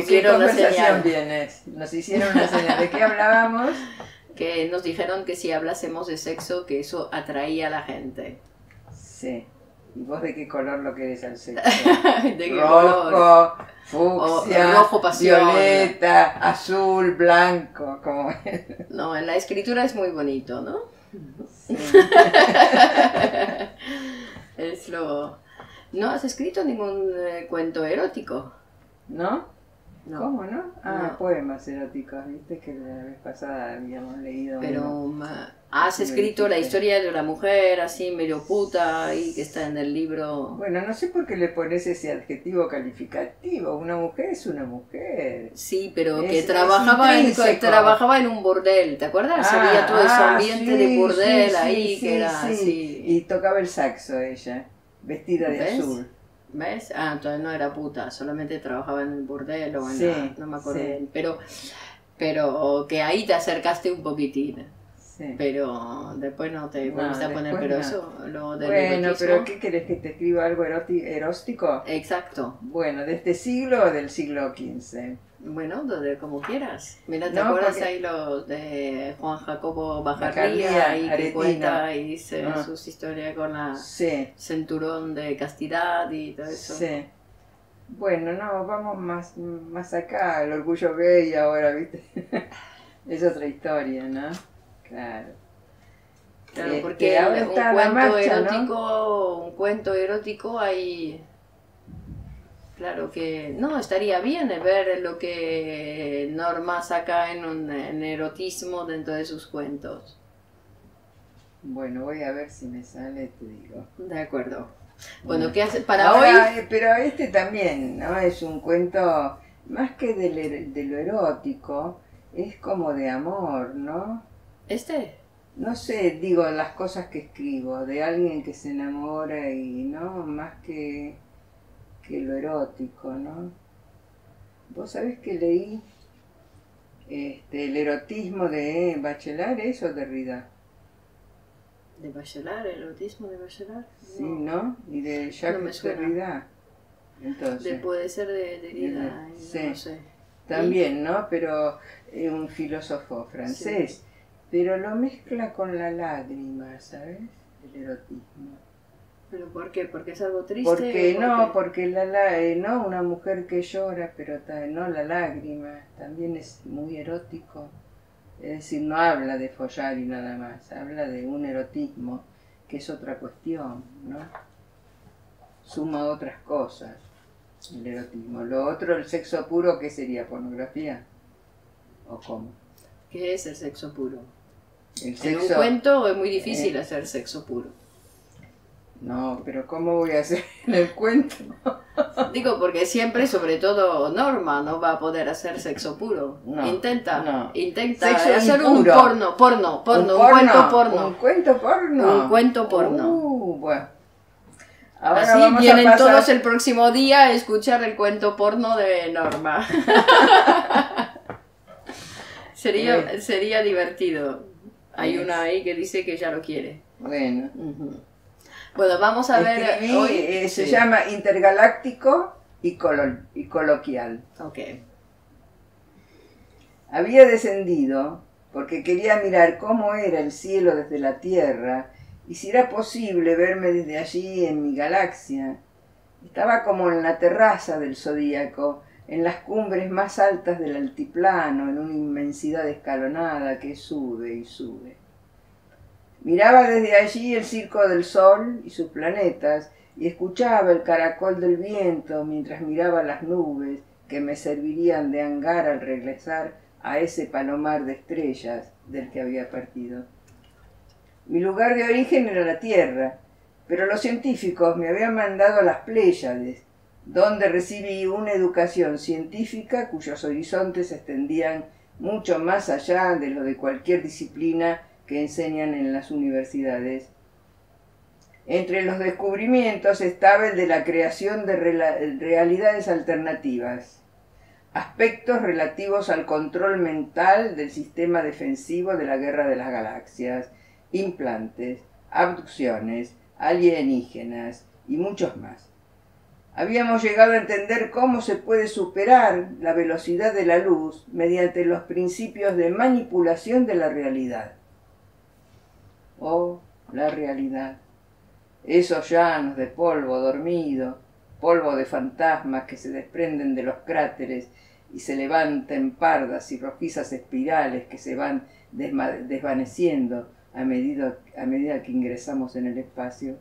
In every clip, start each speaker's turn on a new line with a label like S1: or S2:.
S1: Nos la
S2: conversación
S1: señal.
S2: vienes? Nos hicieron una señal. ¿De qué hablábamos?
S1: Que nos dijeron que si hablásemos de sexo, que eso atraía a la gente.
S2: Sí. ¿Y vos de qué color lo querés al sexo?
S1: ¿De qué color?
S2: rojo, fucsia,
S1: O rojo pasión.
S2: violeta, azul, blanco, como
S1: No, en la escritura es muy bonito, ¿no?
S2: Sí.
S1: Es lo... ¿No has escrito ningún eh, cuento erótico?
S2: ¿No?
S1: No.
S2: ¿Cómo no? Ah,
S1: No.
S2: poemas eróticos, viste que la vez pasada habíamos leído.
S1: Pero
S2: uno.
S1: has escrito la historia de una mujer así medio puta ahí que está en el libro.
S2: Bueno, no sé por qué le pones ese adjetivo calificativo. Una mujer es una mujer.
S1: Sí, pero
S2: Es-
S1: que trabajaba en, trabajaba en un bordel, ¿te acuerdas?
S2: Ah,
S1: Había todo ese
S2: ah,
S1: ambiente
S2: sí,
S1: de bordel
S2: sí,
S1: ahí
S2: sí,
S1: que
S2: sí,
S1: era
S2: sí.
S1: así.
S2: Y tocaba el saxo ella, vestida de
S1: ¿Ves?
S2: azul.
S1: ¿Ves? Ah, entonces no era puta, solamente trabajaba en el bordel o en
S2: Sí,
S1: la- no me acuerdo
S2: sí.
S1: bien. Pero, pero que ahí te acercaste un poquitín.
S2: Sí.
S1: Pero después no te
S2: No,
S1: volviste a poner, pero
S2: no.
S1: eso, lo del
S2: Bueno,
S1: erotismo-
S2: pero ¿qué querés que te escriba algo eróstico?
S1: Exacto.
S2: Bueno, ¿de este siglo o del siglo XV?
S1: Bueno, donde como quieras. Mira, ¿te
S2: No,
S1: acuerdas
S2: porque-
S1: ahí los de Juan Jacobo Bajarría ahí que cuenta y dice
S2: Ah.
S1: sus historias con la
S2: Sí,
S1: cinturón de castidad y todo eso?
S2: sí. Bueno, no, vamos más, más acá, el orgullo gay ahora, ¿viste? es otra historia, ¿no? Claro.
S1: Claro,
S2: Este,
S1: porque
S2: ahora
S1: un cuento
S2: marcha, ¿no?
S1: erótico, un cuento erótico hay claro que no estaría bien ver lo que Norma saca en un en erotismo dentro de sus cuentos.
S2: Bueno, voy a ver si me sale, te digo.
S1: De acuerdo. Bueno, ¿qué hace para
S2: Ahora,
S1: hoy?
S2: eh, Pero este también, ¿no? Es un cuento, más que del er- de lo erótico, es como de amor, ¿no?
S1: Este.
S2: No sé, digo, las cosas que escribo, de alguien que se enamora y, ¿no? Más que, que lo erótico, ¿no? Vos sabés que leí este, el erotismo de Bachelard, ¿es o Derrida?
S1: ¿De Bachelard? ¿El erotismo de Bachelard?
S2: Sí, ¿no? Y de Jacques
S1: No.
S2: Derrida. Entonces.
S1: De- puede ser de, de Derrida,
S2: Sí.
S1: no sé.
S2: También, ¿no? Pero es un filósofo francés. Pero lo mezcla con la lágrima, ¿sabes? El erotismo.
S1: ¿Pero por qué? ¿Porque es algo triste?
S2: Porque no,
S1: qué?
S2: porque la, la- eh, no una mujer que llora, pero ta- no la lágrima, también es muy erótico. Es decir, no habla de follar y nada más, habla de un erotismo que es otra cuestión, ¿no? Suma otras cosas, el erotismo. Lo otro, el sexo puro, ¿qué sería? ¿Pornografía? ¿O cómo?
S1: ¿Qué es el sexo puro?
S2: El
S1: En un
S2: sexo...
S1: cuento es muy difícil
S2: Eh.
S1: hacer sexo puro.
S2: No, pero ¿cómo voy a hacer el cuento?
S1: Digo, porque siempre, sobre todo Norma, no va a poder hacer sexo puro.
S2: No,
S1: intenta,
S2: no.
S1: intenta
S2: Sexo
S1: hacer un porno, porno, porno, un,
S2: ¿Un
S1: cuento porno.
S2: ¿Un cuento porno?
S1: Un cuento porno.
S2: Uh, bueno. Ahora
S1: Así
S2: vamos a
S1: vienen
S2: pasar-
S1: todos el próximo día a escuchar el cuento porno de Norma. sería, sería divertido. Hay una ahí que dice que ya lo quiere.
S2: Bueno.
S1: Bueno, vamos a ver
S2: Escribí,
S1: hoy.
S2: eh, se
S1: sí.
S2: llama Intergaláctico y, colo- y Coloquial.
S1: Ok.
S2: Había descendido porque quería mirar cómo era el cielo desde la Tierra y si era posible verme desde allí en mi galaxia. Estaba como en la terraza del zodíaco, en las cumbres más altas del altiplano, en una inmensidad escalonada que sube y sube. Miraba desde allí el circo del Sol y sus planetas y escuchaba el caracol del viento mientras miraba las nubes que me servirían de hangar al regresar a ese palomar de estrellas del que había partido. Mi lugar de origen era la Tierra, pero los científicos me habían mandado a las Pléyades, donde recibí una educación científica cuyos horizontes se extendían mucho más allá de lo de cualquier disciplina que enseñan en las universidades. Entre los descubrimientos estaba el de la creación de realidades alternativas, aspectos relativos al control mental del sistema defensivo de la Guerra de las Galaxias, implantes, abducciones, alienígenas y muchos más. Habíamos llegado a entender cómo se puede superar la velocidad de la luz mediante los principios de manipulación de la realidad. Oh, la realidad. Esos llanos de polvo dormido, polvo de fantasmas que se desprenden de los cráteres y se levantan pardas y rojizas espirales que se van desvaneciendo a medida, a medida que ingresamos en el espacio.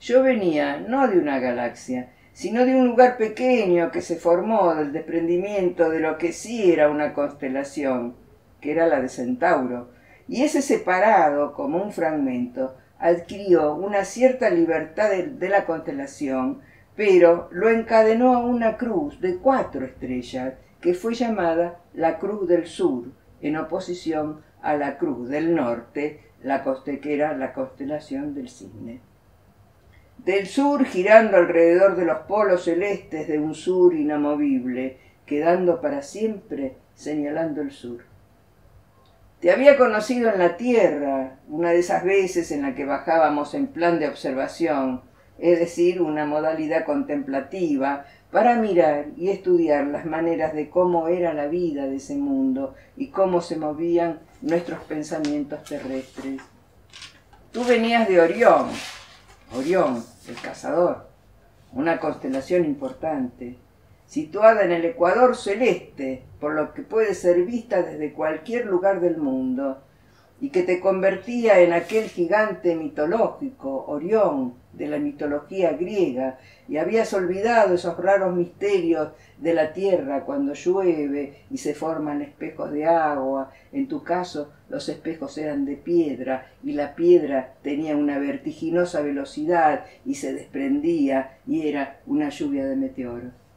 S2: Yo venía no de una galaxia, sino de un lugar pequeño que se formó del desprendimiento de lo que sí era una constelación, que era la de Centauro, y ese separado como un fragmento adquirió una cierta libertad de, la constelación, pero lo encadenó a una cruz de cuatro estrellas, que fue llamada la Cruz del Sur, en oposición a la Cruz del Norte, la coste, que era la constelación del Cisne del sur girando alrededor de los polos celestes de un sur inamovible, quedando para siempre señalando el sur. Te había conocido en la tierra, una de esas veces en la que bajábamos en plan de observación, es decir, una modalidad contemplativa, para mirar y estudiar las maneras de cómo era la vida de ese mundo y cómo se movían nuestros pensamientos terrestres. Tú venías de Orión, Orión, el cazador, una constelación importante, situada en el ecuador celeste, por lo que puede ser vista desde cualquier lugar del mundo, y que te convertía en aquel gigante mitológico, Orión, de la mitología griega, y habías olvidado esos raros misterios de la tierra cuando llueve y se forman espejos de agua. En tu caso, los espejos eran de piedra y la piedra tenía una vertiginosa velocidad y se desprendía y era una lluvia de meteoros.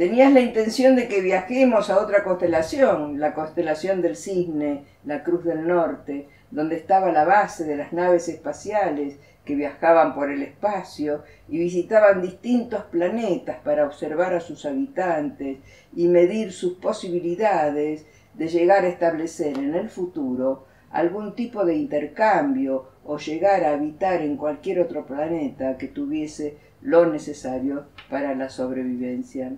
S2: Tenías la intención de que viajemos a otra constelación, la constelación del Cisne, la Cruz del Norte, donde estaba la base de las naves espaciales que viajaban por el espacio y visitaban distintos planetas para observar a sus habitantes y medir sus posibilidades de llegar a establecer en el futuro algún tipo de intercambio o llegar a habitar en cualquier otro planeta que tuviese lo necesario para la sobrevivencia.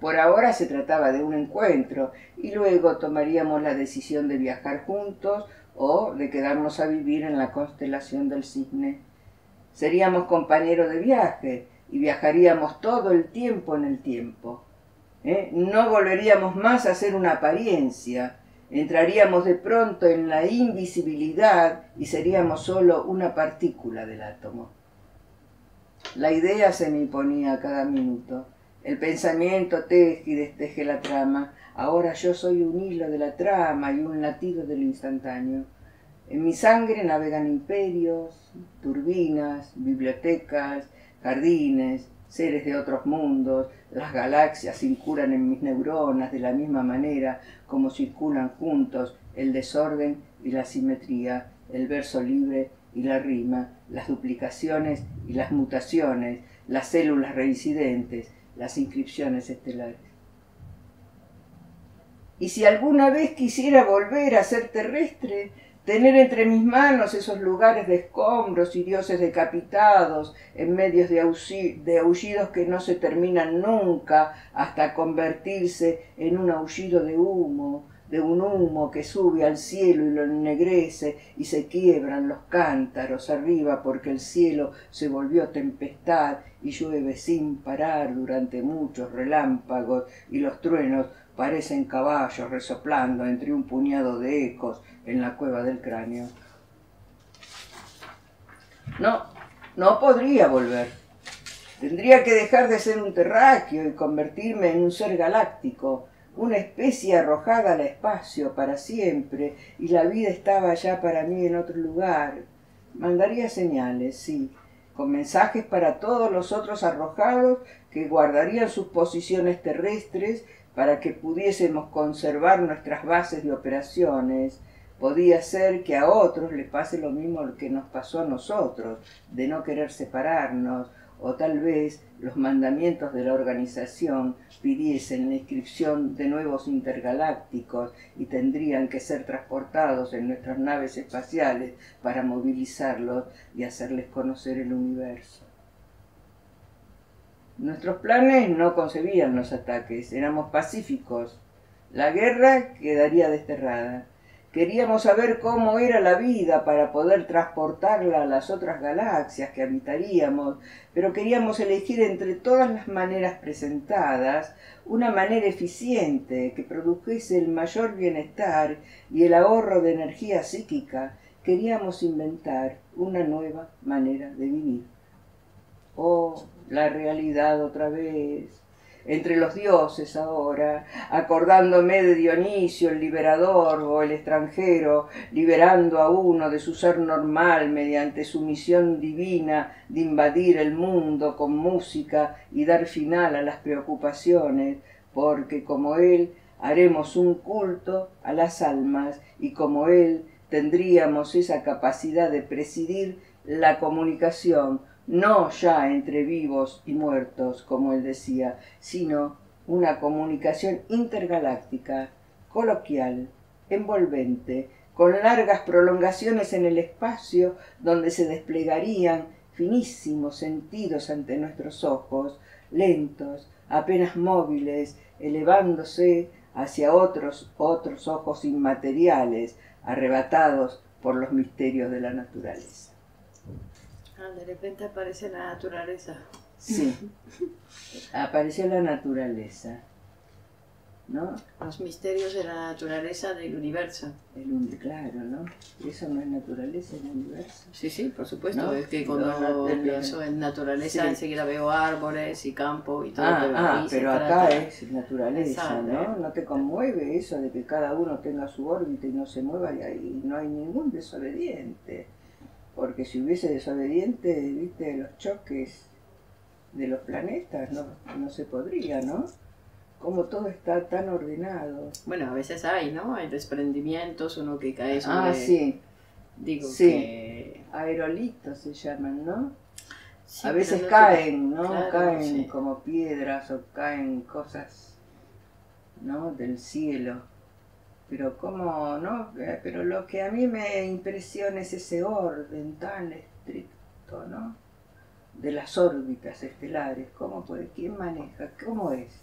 S2: Por ahora se trataba de un encuentro y luego tomaríamos la decisión de viajar juntos o de quedarnos a vivir en la constelación del cisne. Seríamos compañeros de viaje y viajaríamos todo el tiempo en el tiempo. ¿eh? No volveríamos más a ser una apariencia, entraríamos de pronto en la invisibilidad y seríamos solo una partícula del átomo. La idea se me imponía cada minuto el pensamiento teje y desteje la trama. Ahora yo soy un hilo de la trama y un latido del instantáneo. En mi sangre navegan imperios, turbinas, bibliotecas, jardines, seres de otros mundos, las galaxias circulan en mis neuronas de la misma manera como circulan juntos el desorden y la simetría, el verso libre y la rima, las duplicaciones y las mutaciones, las células reincidentes, las inscripciones estelares. Y si alguna vez quisiera volver a ser terrestre, tener entre mis manos esos lugares de escombros y dioses decapitados en medios de, aullidos que no se terminan nunca hasta convertirse en un aullido de humo, de un humo que sube al cielo y lo ennegrece y se quiebran los cántaros arriba porque el cielo se volvió tempestad y llueve sin parar durante muchos relámpagos y los truenos parecen caballos resoplando entre un puñado de ecos en la cueva del cráneo. No, no podría volver. Tendría que dejar de ser un terráqueo y convertirme en un ser galáctico, una especie arrojada al espacio para siempre, y la vida estaba ya para mí en otro lugar, Mandaría señales, sí, con mensajes para todos los otros arrojados que guardarían sus posiciones terrestres para que pudiésemos conservar nuestras bases de operaciones. Podía ser que a otros les pase lo mismo que nos pasó a nosotros, de no querer separarnos, o tal vez los mandamientos de la organización pidiesen la inscripción de nuevos intergalácticos y tendrían que ser transportados en nuestras naves espaciales para movilizarlos y hacerles conocer el universo. Nuestros planes no concebían los ataques, éramos pacíficos. La guerra quedaría desterrada. Queríamos saber cómo era la vida para poder transportarla a las otras galaxias que habitaríamos, pero queríamos elegir entre todas las maneras presentadas una manera eficiente que produjese el mayor bienestar y el ahorro de energía psíquica. Queríamos inventar una nueva manera de vivir. Oh, la realidad otra vez entre los dioses ahora, acordándome de Dionisio el liberador o el extranjero, liberando a uno de su ser normal mediante su misión divina de invadir el mundo con música y dar final a las preocupaciones, porque como él haremos un culto a las almas y como él tendríamos esa capacidad de presidir la comunicación no ya entre vivos y muertos, como él decía, sino una comunicación intergaláctica, coloquial, envolvente, con largas prolongaciones en el espacio donde se desplegarían finísimos sentidos ante nuestros ojos, lentos, apenas móviles, elevándose hacia otros otros ojos inmateriales, arrebatados por los misterios de la naturaleza.
S1: Ah, de repente aparece la naturaleza.
S2: Sí, apareció la naturaleza. ¿No?
S1: Los misterios de la naturaleza del universo.
S2: El, claro, ¿no? Eso no es naturaleza, es el universo.
S1: Sí, sí, por supuesto. Es que cuando pienso en naturaleza enseguida veo árboles y campo y todo.
S2: Ah, ah pero acá es naturaleza, ¿no? No te conmueve eso de que cada uno tenga su órbita y no se mueva y ahí no hay ningún desobediente porque si hubiese desobediente, viste, los choques de los planetas, no, no se podría, ¿no? Como todo está tan ordenado.
S1: Bueno, a veces hay, ¿no? Hay desprendimientos, uno que cae sobre...
S2: Ah, sí.
S1: Digo que...
S2: Aerolitos se llaman, ¿no? a veces caen, ¿no? caen como piedras o caen cosas, ¿no? Del cielo pero cómo, ¿no? Eh, pero lo que a mí me impresiona es ese orden tan estricto, ¿no? De las órbitas estelares, ¿cómo puede, quién maneja? ¿Cómo es?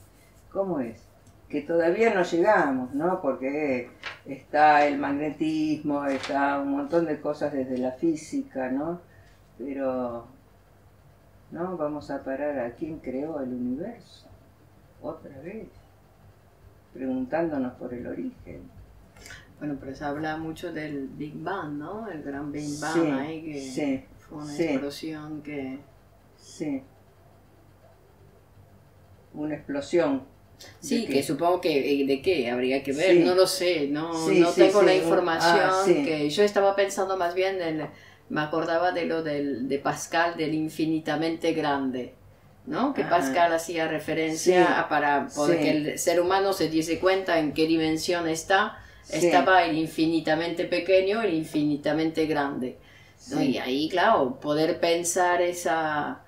S2: ¿Cómo es? Que todavía no llegamos, ¿no? Porque está el magnetismo, está un montón de cosas desde la física, ¿no? Pero, ¿no? Vamos a parar a quién creó el universo, otra vez preguntándonos por el origen.
S1: Bueno, pero se habla mucho del Big Bang, ¿no? El gran Big Bang ahí que fue una explosión que...
S2: Sí. Una explosión.
S1: Sí, que supongo que eh, de qué habría que ver, no lo sé, no, no tengo la información ah, que yo estaba pensando más bien en, me acordaba de lo del, de Pascal del infinitamente grande. ¿No? Que Pascal hacía referencia a para poder que el ser humano se diese cuenta en qué dimensión está, estaba el infinitamente pequeño el infinitamente grande. Y ahí, claro, poder pensar esa,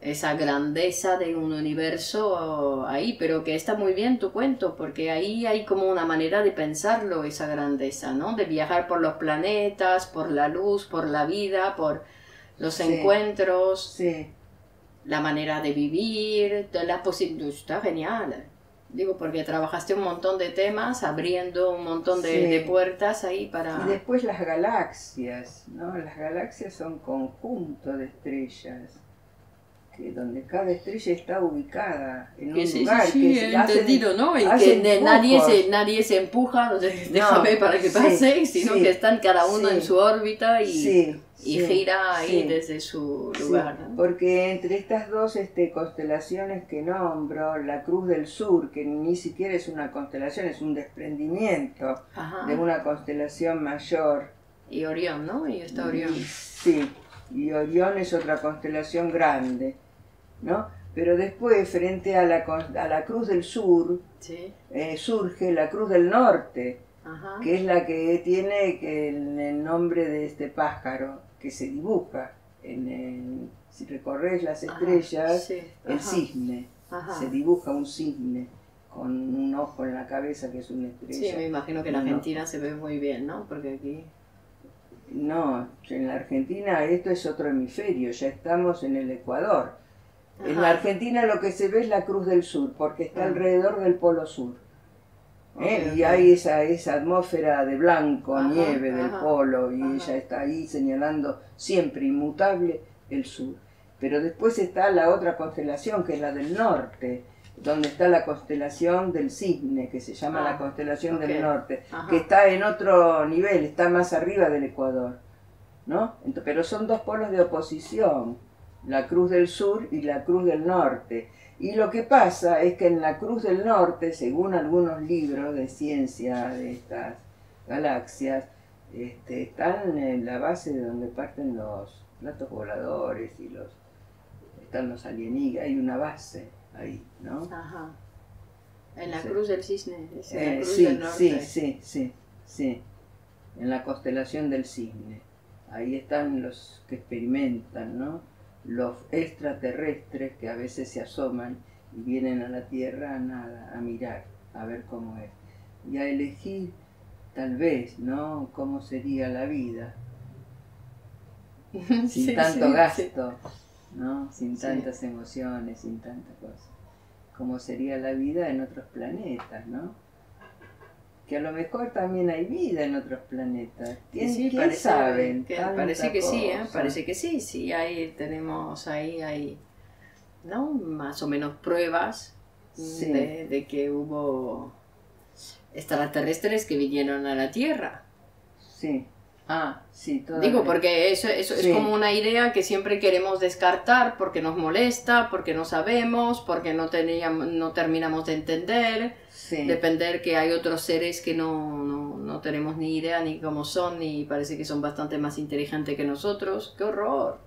S1: esa grandeza de un universo ahí, pero que está muy bien tu cuento, porque ahí hay como una manera de pensarlo, esa grandeza, ¿no? De viajar por los planetas, por la luz, por la vida, por los encuentros.
S2: Sí
S1: la manera de vivir, de la posibilidad, está genial. Digo, porque trabajaste un montón de temas, abriendo un montón de, puertas ahí para...
S2: Y después las galaxias, ¿no? Las galaxias son conjunto de estrellas, que donde cada estrella está ubicada en un lugar.
S1: Sí, que entendido, ¿no? Y que nadie se, nadie se empuja, déjame para que pase, sino que están cada uno en su órbita y y gira ahí desde su lugar.
S2: Porque entre estas dos este, constelaciones que nombro, la Cruz del Sur, que ni siquiera es una constelación, es un desprendimiento de una constelación mayor.
S1: Y Orión, ¿no? Y está Orión.
S2: Sí, y Orión es otra constelación grande, ¿no? Pero después, frente a la, a la Cruz del Sur,
S1: Sí.
S2: eh, surge la Cruz del Norte,
S1: Ajá.
S2: que es la que tiene el, el nombre de este pájaro que se dibuja. En, si recorres las
S1: Ajá,
S2: estrellas,
S1: sí,
S2: el cisne,
S1: Ajá.
S2: se dibuja un cisne con un ojo en la cabeza que es una estrella.
S1: Sí, me imagino que en
S2: No.
S1: Argentina se ve muy bien, ¿no? Porque aquí...
S2: No, en la Argentina esto es otro hemisferio, ya estamos en el Ecuador. En la Argentina lo que se ve es la Cruz del Sur, porque está
S1: Ah.
S2: alrededor del Polo Sur. ¿Eh? Y hay esa, esa atmósfera de blanco,
S1: Ajá,
S2: nieve del
S1: ajá,
S2: polo, y
S1: ajá.
S2: ella está ahí señalando siempre inmutable el sur. Pero después está la otra constelación, que es la del norte, donde está la constelación del cisne, que se llama
S1: Ah,
S2: la constelación
S1: ok.
S2: del norte,
S1: Ajá.
S2: que está en otro nivel, está más arriba del Ecuador. ¿no? Pero son dos polos de oposición, la Cruz del Sur y la Cruz del Norte. Y lo que pasa es que en la Cruz del Norte, según algunos libros de ciencia de estas galaxias, este, están en la base de donde parten los platos voladores y los están los alienígenas, hay una base ahí, ¿no?
S1: Ajá. En la
S2: Sí.
S1: cruz del cisne. Es en la
S2: Eh,
S1: cruz
S2: sí,
S1: del norte.
S2: sí, sí, sí, sí, en la constelación del cisne. Ahí están los que experimentan, ¿no? Los extraterrestres que a veces se asoman y vienen a la Tierra a nada, a mirar, a ver cómo es. Y a elegir, tal vez, ¿no? Cómo sería la vida, sin
S1: Sí,
S2: tanto
S1: sí,
S2: gasto, ¿no? Sin tantas emociones, sin tanta cosa. Cómo sería la vida en otros planetas, ¿no? Que a lo mejor también hay vida en otros planetas. ¿Quién,
S1: sí,
S2: quién
S1: parece,
S2: sabe?
S1: que,
S2: Tanta
S1: parece que sí, ¿eh? parece que sí, sí, ahí tenemos ahí, ahí, ¿no? Más o menos pruebas
S2: Sí.
S1: de, de que hubo extraterrestres que vinieron a la Tierra.
S2: Sí. Ah, sí, todo.
S1: Digo, porque eso, eso
S2: Sí.
S1: es como una idea que siempre queremos descartar porque nos molesta, porque no sabemos, porque no, teníamos, no terminamos de entender,
S2: Sí.
S1: depender que hay otros seres que no, no, no tenemos ni idea ni cómo son y parece que son bastante más inteligentes que nosotros. ¡Qué horror!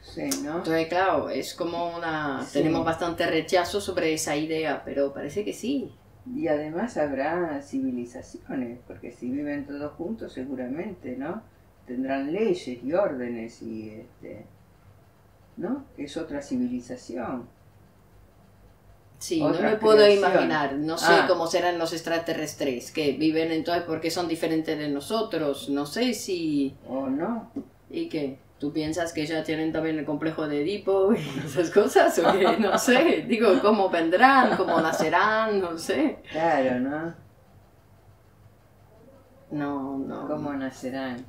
S2: Sí, ¿no?
S1: Entonces, claro, es como una... Tenemos bastante rechazo sobre esa idea, pero parece que sí.
S2: Y además habrá civilizaciones, porque si viven todos juntos seguramente, ¿no? Tendrán leyes y órdenes y este, ¿no? Es otra civilización.
S1: Sí,
S2: Otra
S1: no me puedo
S2: creación.
S1: imaginar, no sé
S2: Ah.
S1: cómo serán los extraterrestres que viven entonces porque son diferentes de nosotros, no sé si...
S2: ¿O no?
S1: ¿Y qué? ¿Tú piensas que ya tienen también el complejo de Edipo y esas cosas? ¿O qué? No sé, digo, ¿cómo vendrán? ¿Cómo nacerán? No sé.
S2: Claro, ¿no?
S1: No, no.
S2: ¿Cómo nacerán?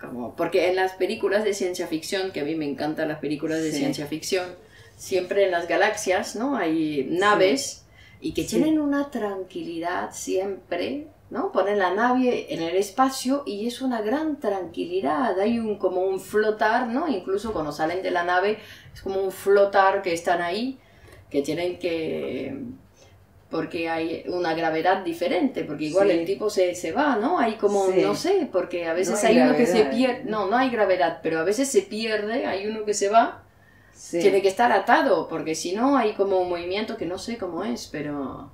S1: Como, porque en las películas de ciencia ficción, que a mí me encantan las películas de
S2: Sí.
S1: ciencia ficción, siempre en las galaxias, ¿no? Hay naves y que
S2: Sí.
S1: tienen una tranquilidad siempre, ¿no? Ponen la nave en el espacio y es una gran tranquilidad. Hay un como un flotar, ¿no? Incluso cuando salen de la nave es como un flotar que están ahí, que tienen que porque hay una gravedad diferente, porque igual
S2: Sí.
S1: el tipo se, se va, ¿no? Hay como,
S2: Sí.
S1: no sé, porque a veces
S2: No hay
S1: hay, uno que se pierde,
S2: ¿eh?
S1: no, no hay gravedad, pero a veces se pierde, hay uno que se va,
S2: Sí.
S1: tiene que estar atado, porque si no hay como un movimiento que no sé cómo es, pero...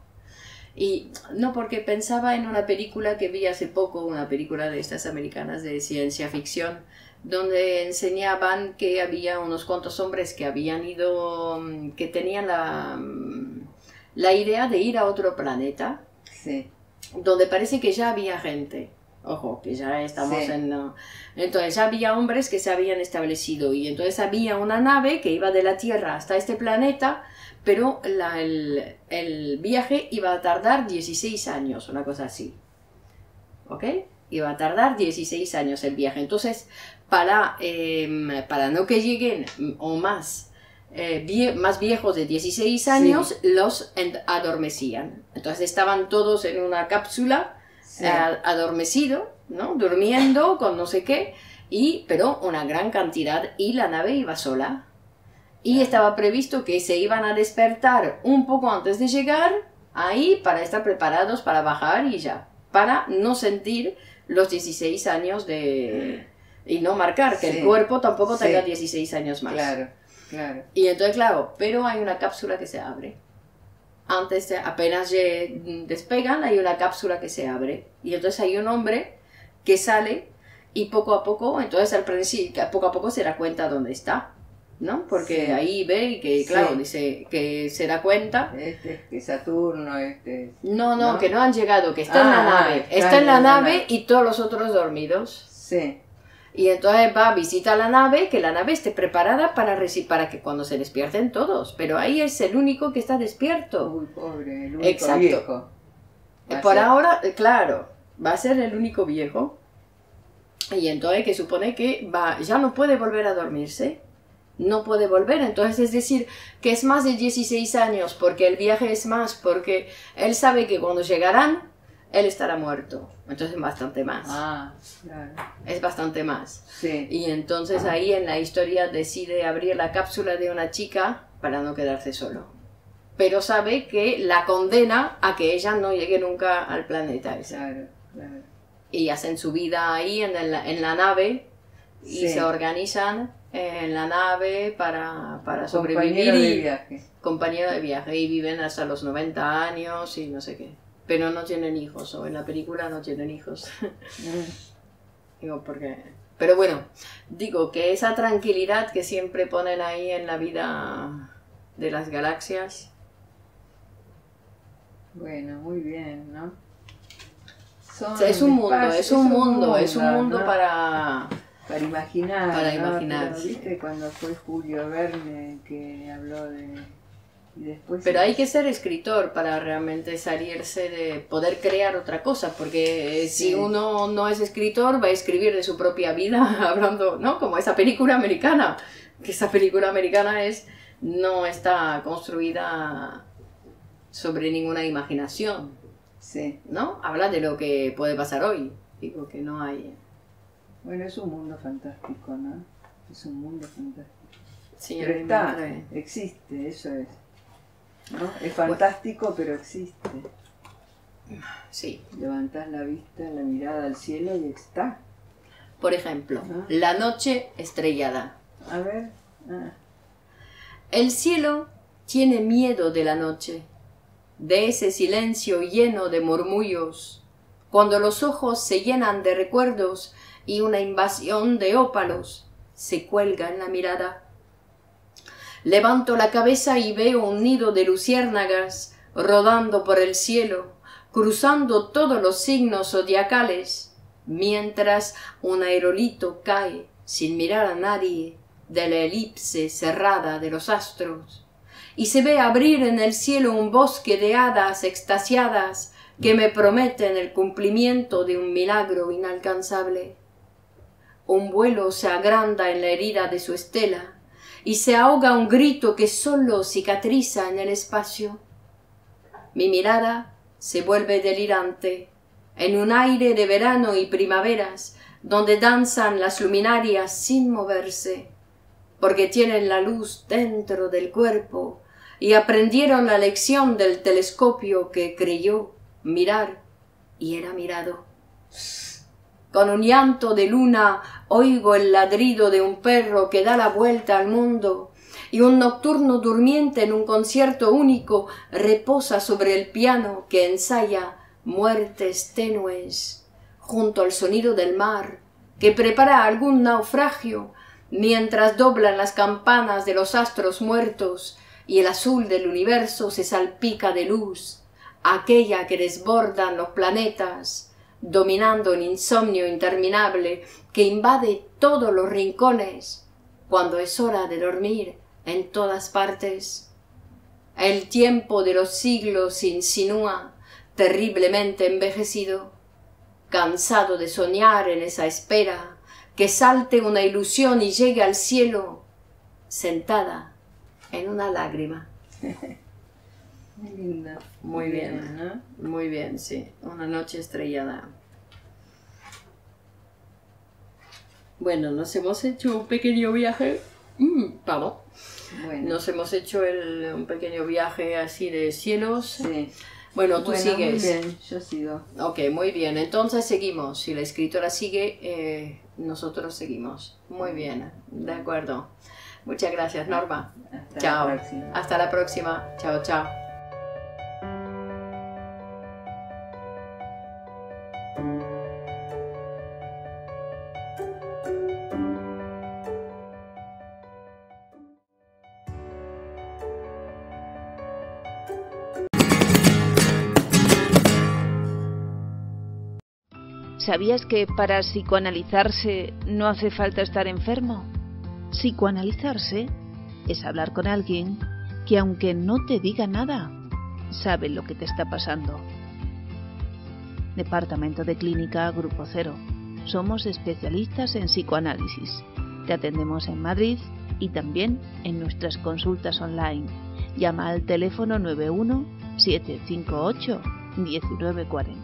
S1: Y no, porque pensaba en una película que vi hace poco, una película de estas americanas de ciencia ficción, donde enseñaban que había unos cuantos hombres que habían ido, mm, que tenían la, mm, la idea de ir a otro planeta,
S2: Sí.
S1: donde parece que ya había gente. Ojo, que ya estamos
S2: Sí.
S1: en... uh, Entonces ya había hombres que se habían establecido y entonces había una nave que iba de la Tierra hasta este planeta, pero la- el, el viaje iba a tardar 16 años, una cosa así. ¿Ok? Iba a tardar 16 años el viaje. Entonces, para, em, para no que lleguen o más, eh, vie- más viejos de 16 años, los adormecían. Entonces estaban todos en una cápsula
S2: Sí.
S1: eh, adormecido, ¿no? Durmiendo con no sé qué, y, pero una gran cantidad, y la nave iba sola. Y estaba previsto que se iban a despertar un poco antes de llegar ahí para estar preparados para bajar y ya, para no sentir los 16 años de... Y no marcar que
S2: Sí.
S1: el cuerpo tampoco
S2: Sí.
S1: tenga 16 años más.
S2: Claro, claro.
S1: Y entonces, claro, pero hay una cápsula que se abre. Antes, de- apenas despegan, hay una cápsula que se abre. Y entonces hay un hombre que sale y poco a poco, entonces al principio, poco a poco se da cuenta dónde está, ¿no? Porque
S2: Sí.
S1: ahí ve y que, claro,
S2: Sí.
S1: dice que se da cuenta.
S2: Este es que Saturno, este es...
S1: No, no,
S2: ¿No?
S1: que no han llegado, que está en la
S2: Ah,
S1: nave.
S2: está
S1: Está en la nave
S2: nave.
S1: y todos los otros dormidos.
S2: Sí,
S1: Y entonces va, visita la nave, que la nave esté preparada para, para que cuando se despierten todos. Pero ahí es el único que está despierto.
S2: Uy, pobre, el único
S1: Exacto.
S2: viejo.
S1: Por
S2: ser.
S1: ahora, eh, claro, va a ser el único viejo. Y entonces que supone que va, ya no puede volver a dormirse. No puede volver. Entonces es decir, que es más de 16 años, porque el viaje es más, porque él sabe que cuando llegarán, él estará muerto. Entonces es bastante más.
S2: Ah, claro.
S1: Es bastante más.
S2: Sí,
S1: Y entonces ahí en la historia decide abrir la cápsula de una chica para no quedarse solo. Pero sabe que la condena a que ella no llegue nunca al planeta ese.
S2: claro, claro.
S1: Y hacen su vida ahí en la nave y
S2: Sí.
S1: se organizan en la nave para, para sobrevivir
S2: Compañero de
S1: y
S2: viaje.
S1: compañero de viaje y viven hasta los 90 años y no sé qué. Pero no tienen hijos, o en la película no tienen hijos. Digo, porque... Pero bueno, digo que esa tranquilidad que siempre ponen ahí en la vida de las galaxias,
S2: Bueno, muy bien, ¿no? Son
S1: o sea, es un mundo, es un mundo, es un mundo para...
S2: Para imaginar.
S1: Para
S2: ¿no?
S1: imaginar,
S2: Pero,
S1: sí.
S2: ¿Viste cuando fue Julio Verne que habló de. Y después.
S1: Pero hay que ser escritor para realmente salirse de poder crear otra cosa, porque eh, si
S2: Sí.
S1: uno no es escritor va a escribir de su propia vida, hablando, ¿no? Como esa película americana, que esa película americana es no está construida sobre ninguna imaginación,
S2: Sí.
S1: ¿no? Habla de lo que puede pasar hoy, digo que no hay...
S2: Bueno, es un mundo fantástico, ¿no? Es un mundo fantástico.
S1: Sí,
S2: Pero está, existe, eso es. ¿no? Es fantástico, pero existe.
S1: Sí.
S2: Levantás la vista, la mirada al cielo y está.
S1: Por ejemplo, la noche estrellada.
S2: A ver. Ah,
S1: El cielo tiene miedo de la noche, de ese silencio lleno de murmullos, cuando los ojos se llenan de recuerdos y una invasión de ópalos se cuelga en la mirada. Levanto la cabeza y veo un nido de luciérnagas rodando por el cielo, cruzando todos los signos zodiacales, mientras un aerolito cae, sin mirar a nadie, de la elipse cerrada de los astros, y se ve abrir en el cielo un bosque de hadas extasiadas que me prometen el cumplimiento de un milagro inalcanzable. Un vuelo se agranda en la herida de su estela, y se ahoga un grito que sólo cicatriza en el espacio. Mi mirada se vuelve delirante, en un aire de verano y primaveras, donde danzan las luminarias sin moverse, porque tienen la luz dentro del cuerpo y aprendieron la lección del telescopio que creyó mirar y era mirado. Con un llanto de luna oigo el ladrido de un perro que da la vuelta al mundo, y un nocturno durmiente en un concierto único reposa sobre el piano que ensaya muertes tenues, junto al sonido del mar, que prepara algún naufragio, mientras doblan las campanas de los astros muertos y el azul del universo se salpica de luz, aquella que desbordan los planetas, dominando un insomnio interminable que invade todos los rincones, cuando es hora de dormir en todas partes. El tiempo de los siglos insinúa, terriblemente envejecido, cansado de soñar en esa espera, que salte una ilusión y llegue al cielo, sentada en una lágrima.
S2: muy linda.
S1: Muy bien.
S2: ¿no?
S1: Muy bien, sí. Una noche estrellada. Bueno, nos hemos hecho un pequeño viaje. Mm.
S2: Bueno,
S1: Nos hemos hecho el- un pequeño viaje así de cielos.
S2: sí.
S1: Bueno, tú sigues.
S2: Muy bien, yo sigo.
S1: Ok, muy bien. Entonces seguimos. Si la escritora sigue, eh, nosotros seguimos. Muy bien, de acuerdo. Muchas gracias, Norma.
S2: Hasta
S1: chao.
S2: la.
S1: Hasta la próxima. Chao, chao.
S3: ¿Sabías que para psicoanalizarse no hace falta estar enfermo? Psicoanalizarse es hablar con alguien que aunque no te diga nada, sabe lo que te está pasando. Departamento de Clínica Grupo Cero. Somos especialistas en psicoanálisis. Te atendemos en Madrid y también en nuestras consultas online. Llama al teléfono 91 758 1940.